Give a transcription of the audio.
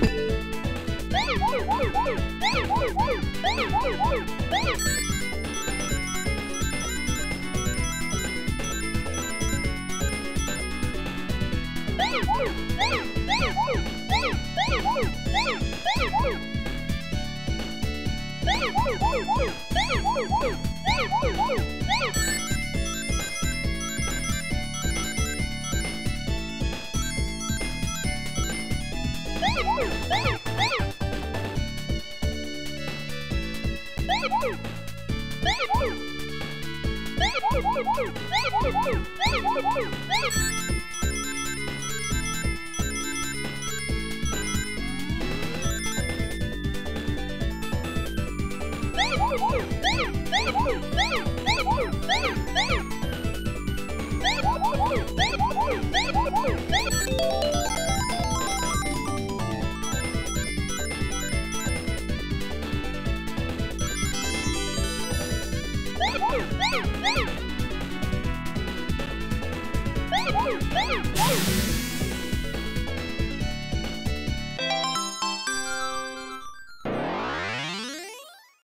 Woo! Woo! Woo!